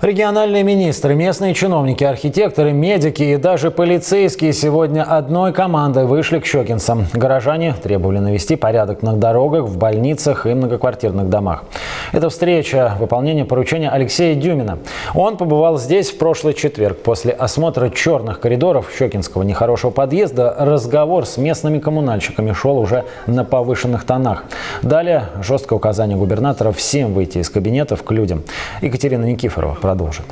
Региональные министры, местные чиновники, архитекторы, медики и даже полицейские сегодня одной командой вышли к щекинцам. Горожане требовали навести порядок на дорогах, в больницах и многоквартирных домах. Это встреча выполнения поручения Алексея Дюмина. Он побывал здесь в прошлый четверг. После осмотра черных коридоров Щекинского нехорошего подъезда разговор с местными коммунальщиками шел уже на повышенных тонах. Далее жесткое указание губернатора всем выйти из кабинетов к людям. Екатерина Никифорова продолжит.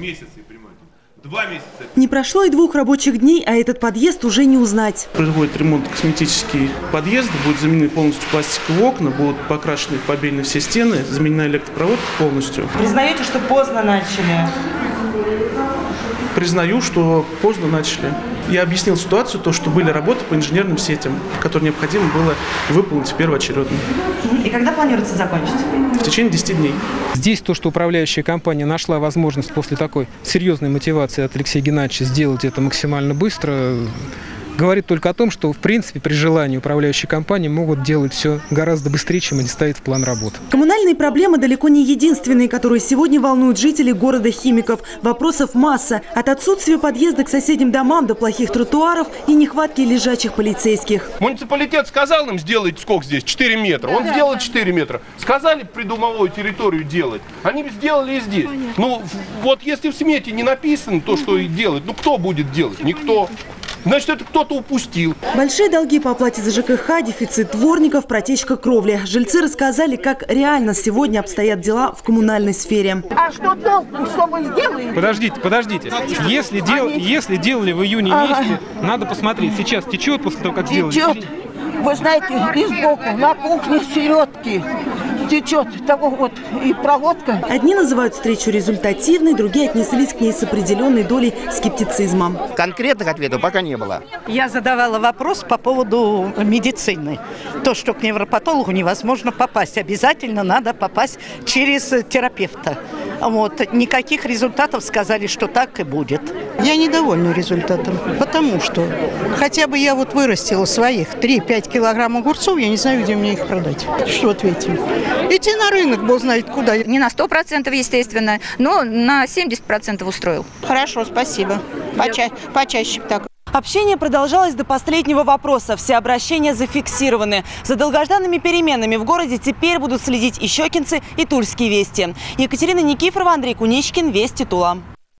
Два месяца. Не прошло и двух рабочих дней, а этот подъезд уже не узнать. Производит ремонт косметический подъезд, будут заменены полностью пластиковые окна, будут покрашены побелены все стены, заменена электропроводка полностью. Признаете, что поздно начали? Признаю, что поздно начали. Я объяснил ситуацию, то, что были работы по инженерным сетям, которые необходимо было выполнить первоочередно. И когда планируется закончить? В течение 10 дней. Здесь то, что управляющая компания нашла возможность после такой серьезной мотивации от Алексея Геннадьевича сделать это максимально быстро, говорит только о том, что, в принципе, при желании управляющие компании могут делать все гораздо быстрее, чем они ставят в план работ. Коммунальные проблемы далеко не единственные, которые сегодня волнуют жителей города Химиков. Вопросов масса. От отсутствия подъезда к соседним домам до плохих тротуаров и нехватки лежачих полицейских. Муниципалитет сказал им сделать сколько здесь? 4 метра. Он сделал 4 метра. Сказали придомовую территорию делать. Они бы сделали и здесь. Ну, в- вот если в смете не написано то, что и делать, ну кто будет делать? Никто. Значит, это кто-то упустил. Большие долги по оплате за ЖКХ, дефицит дворников, протечка кровли. Жильцы рассказали, как реально сегодня обстоят дела в коммунальной сфере. А что толку, что мы сделаем? Подождите, подождите. Если, дел, если делали в июне месяце, надо посмотреть. Сейчас течет после того, как сделали? Течет. Вы знаете, и сбоку, на кухне середки течет. Того вот и проводка. Одни называют встречу результативной, другие отнеслись к ней с определенной долей скептицизма. Конкретных ответов пока не было. Я задавала вопрос по поводу медицины. То, что к невропатологу невозможно попасть. Обязательно надо попасть через терапевта. Вот. Никаких результатов сказали, что так и будет. Я недовольна результатом, потому что хотя бы я вот вырастила своих 3-5 килограмм огурцов, я не знаю, где мне их продать. Что ответим? Идти на рынок, бог знает куда. Не на 100%, естественно, но на 70% устроил. Хорошо, спасибо. Поча- почаще так. Общение продолжалось до последнего вопроса. Все обращения зафиксированы. За долгожданными переменами в городе теперь будут следить и Щекинцы, и Тульские вести. Екатерина Никифорова, Андрей Куничкин, Вести Тула.